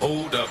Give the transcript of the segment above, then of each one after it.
Hold up.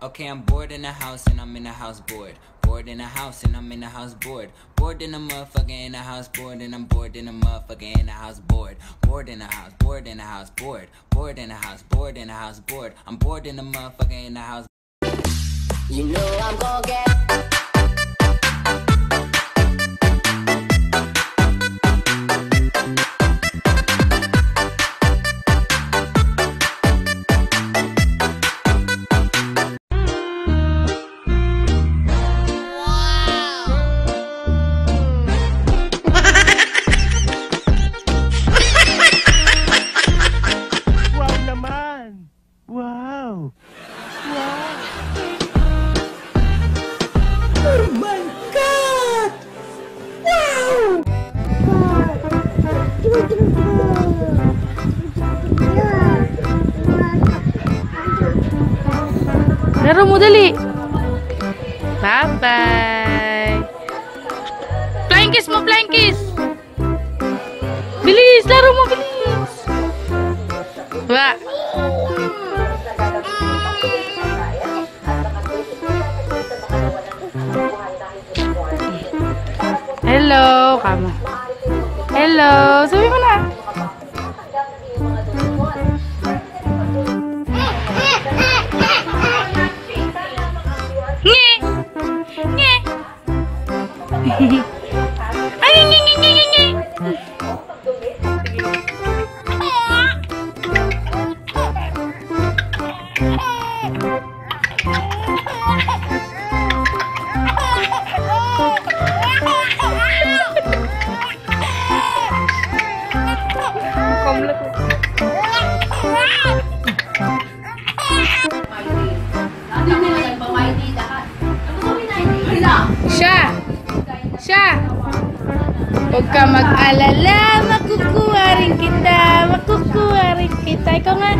Okay, I'm bored in the house and I'm in the house bored. Bored in the house and I'm in the house bored. Bored in the motherfucker in the house bored and I'm bored in the motherfucker in the house bored. Bored in the house, bored in the house bored. Bored in the house, bored in the house bored. I'm bored in the motherfucker in the house. You know Dali. Bye-bye. Flying kiss mo, flying kiss. Bilis, laro mo, bilis. Hello, kamu. Hello, sabi mo na. Nge. Nge. Ay, nge, nge, nge, nge, nge. Siya! Siya! Huwag ka mag-alala, makukuha rin kita, makukuha rin kita. Ikaw nga.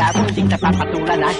นะพวกจริงจะตัดประตูแล้วนะ